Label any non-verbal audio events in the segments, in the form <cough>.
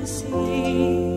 to see.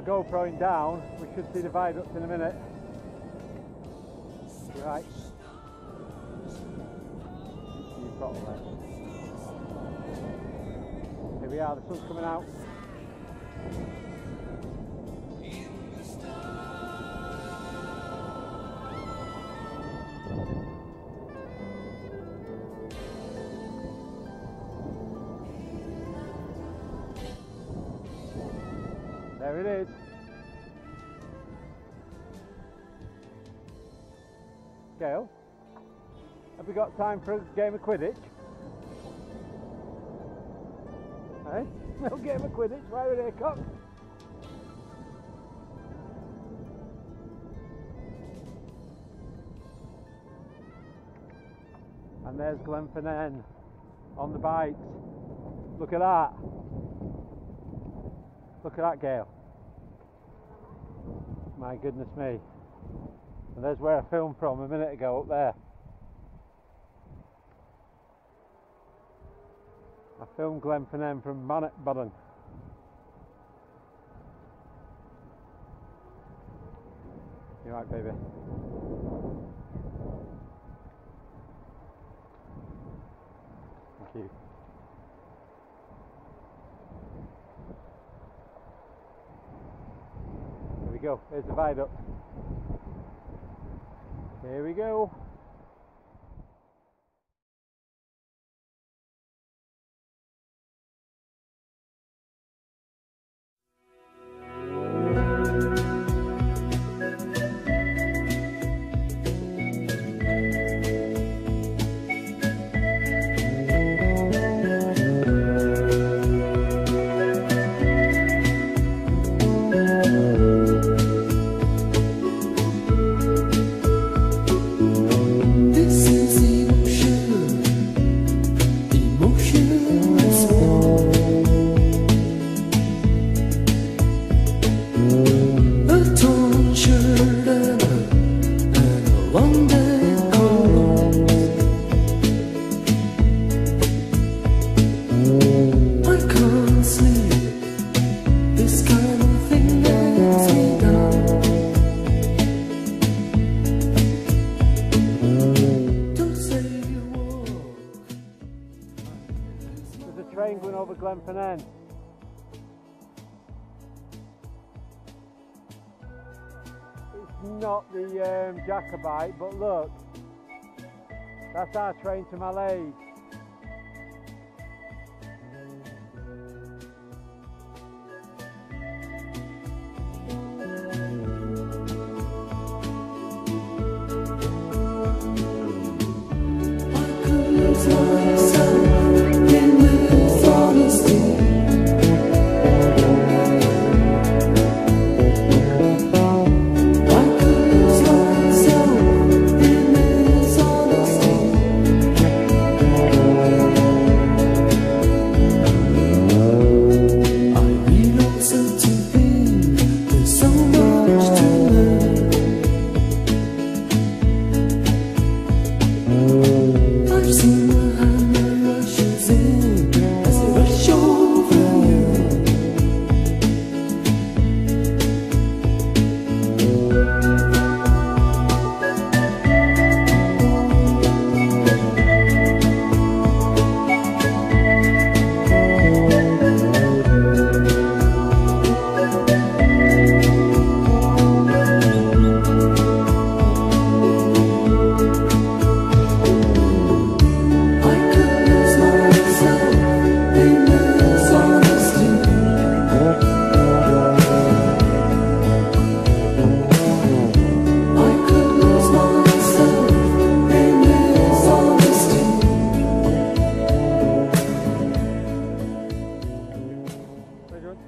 GoProing down, we should see the viaduct in a minute. Right. You. Here we are, the sun's coming out. There it is. Gale, have we got time for a game of Quidditch? Hey, <laughs> no game of Quidditch, why are they cock? And there's Glenfinnan on the bikes. Look at that. Look at that gale. My goodness me. And there's where I filmed from a minute ago up there. I filmed Glenfinnan from Bannockburn. You right, baby? Thank you. Here we go. There's the viaduct. Here we go. Train going over Glenfinnan. It's not the um, Jacobite, but look, that's our train to Mallaig. I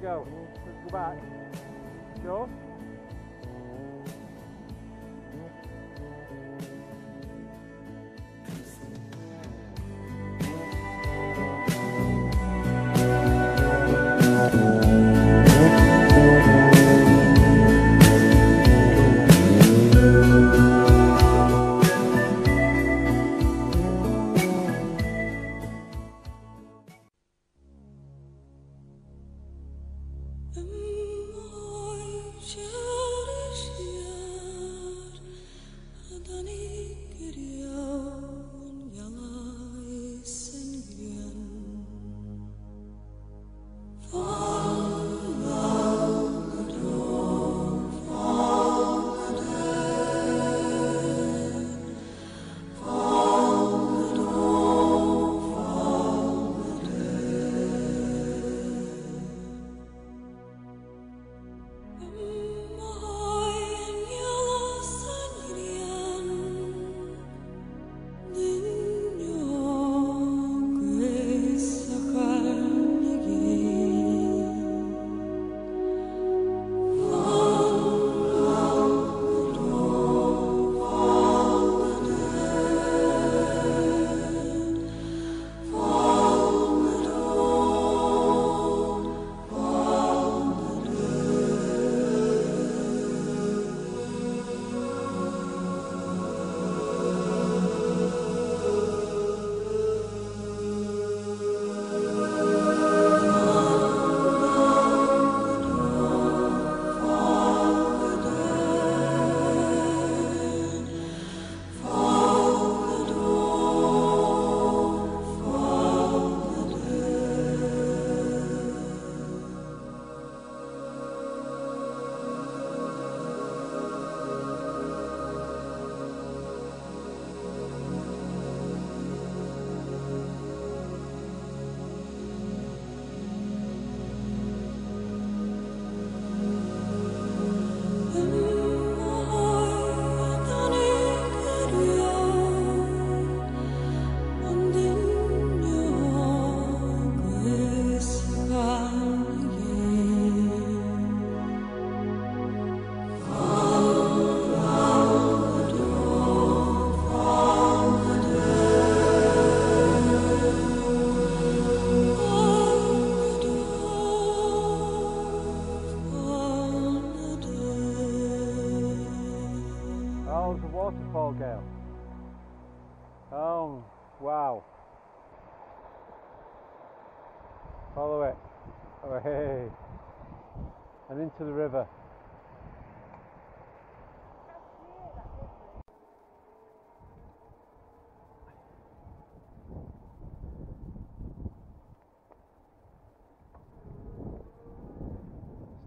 go? Go back. Sure?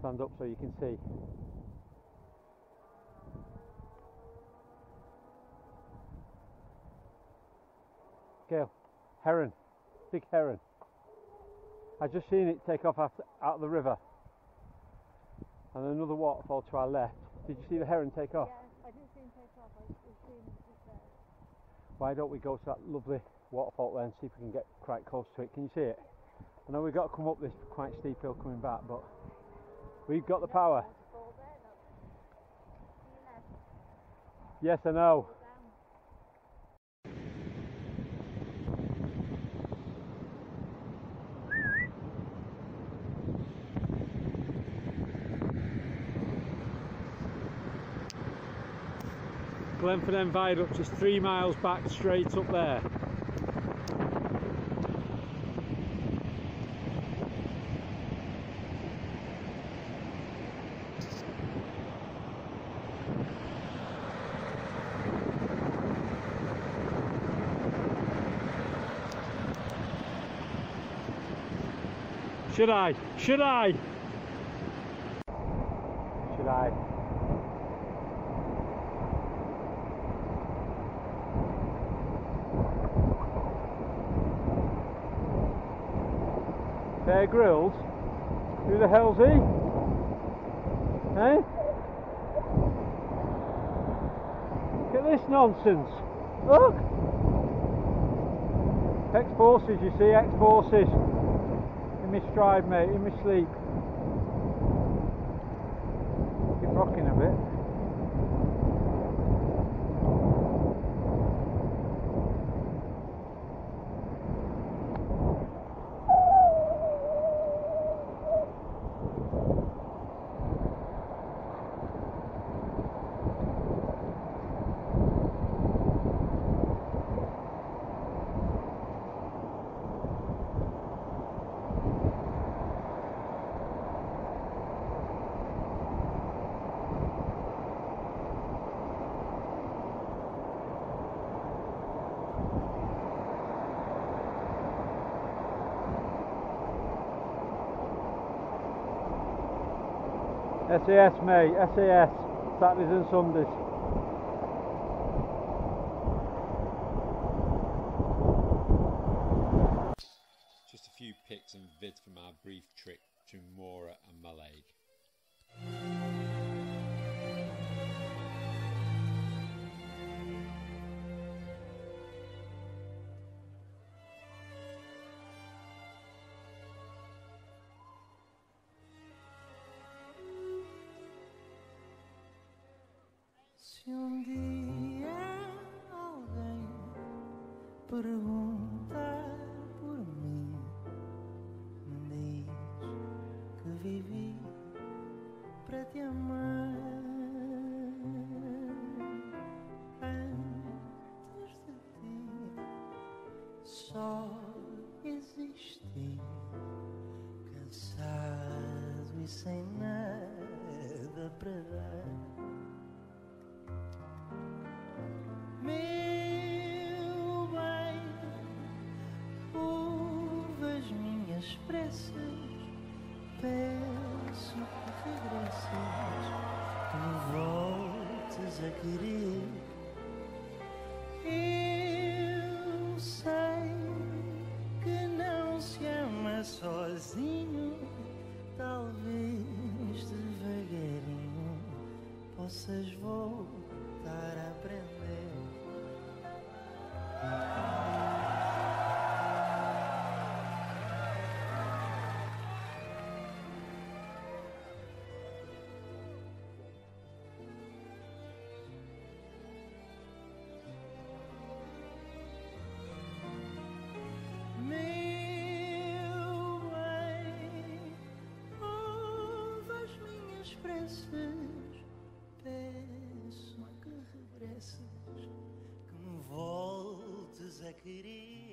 Stand up so you can see. Gale, heron, big heron. I just seen it take off after, out of the river. And another waterfall to our left. Did you see the heron take off? Yeah, I didn't see him take off. I seeing him just there. Why don't we go to that lovely waterfall there and see if we can get quite close to it? Can you see it? I know we've got to come up this quite steep hill coming back, but we've got the power. Yes, I know. Down. Glenford Viaduct just three miles back straight up there. Should I? Should I? Should I? Bear Grylls? Who the hell's he? Eh? Look at this nonsense. Look! X-forces, you see, ex-forces. In my stride, mate, in my sleep. Keep rocking a bit. SAS mate, SAS, Saturdays and Sundays. Just a few pics and vids from our brief trip to Morar and Mallaig. Perguntar peço que regresses, que me voltes querer